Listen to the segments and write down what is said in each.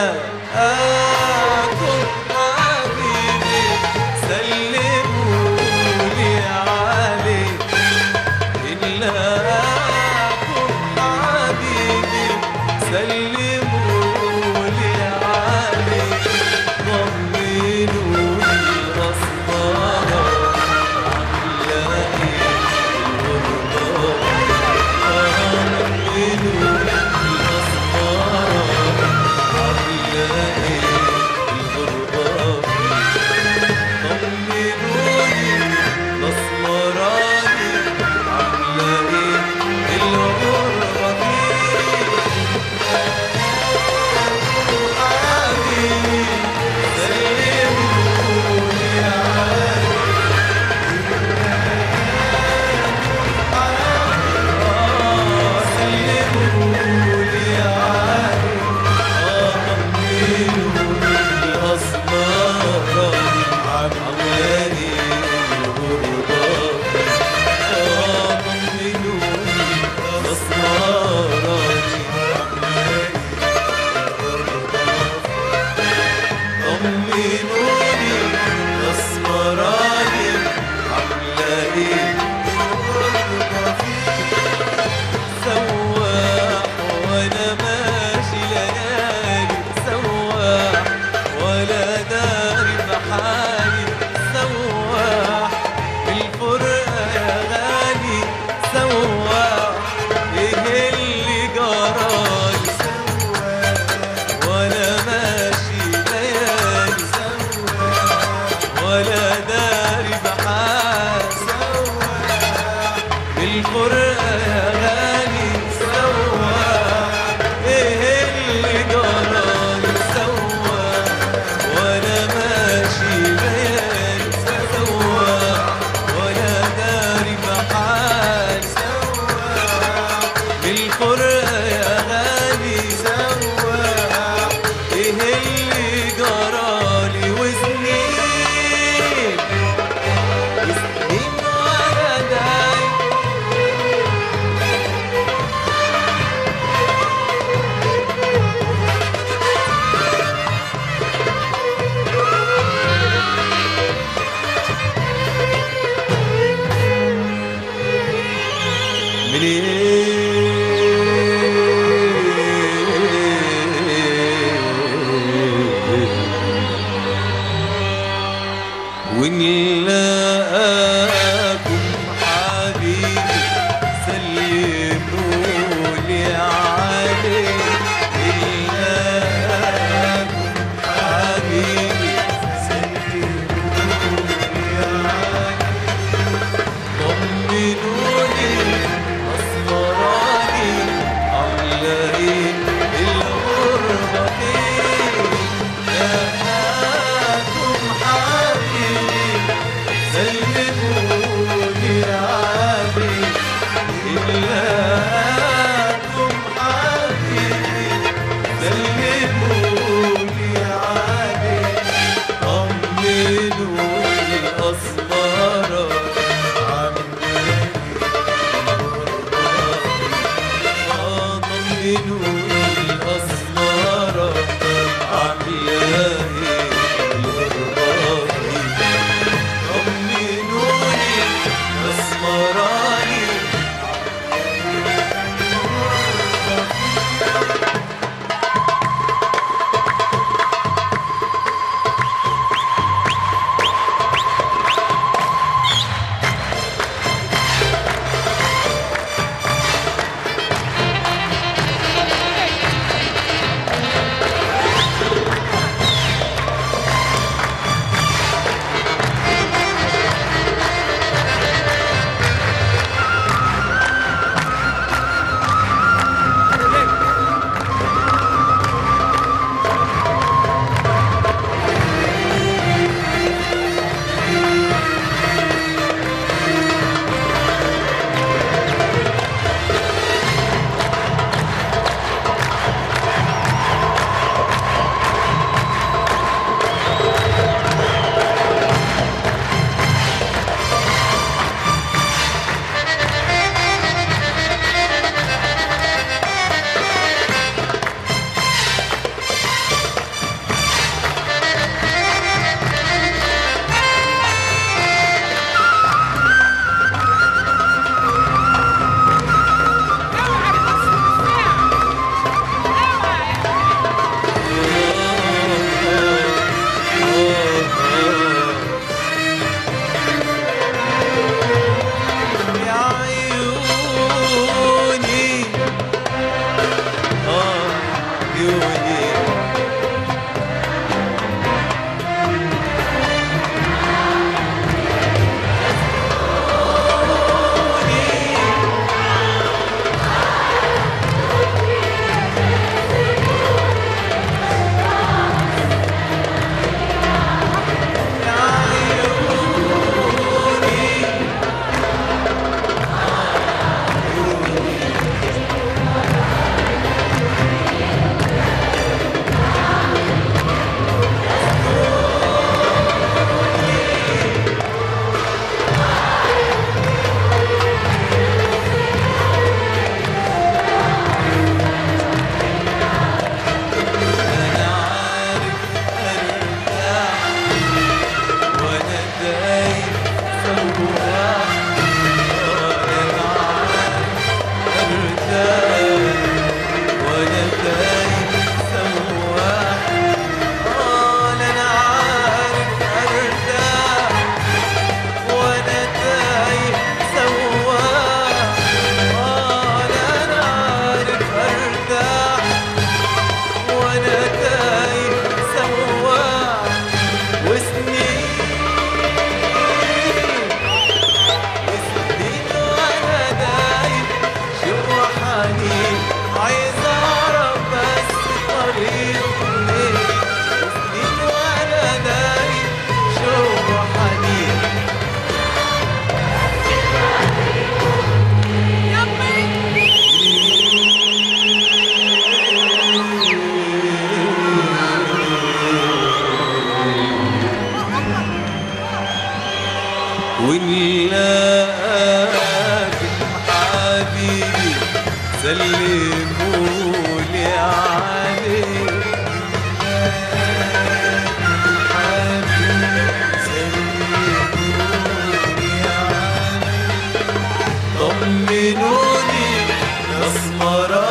아멘. Yeah. basmara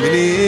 Mini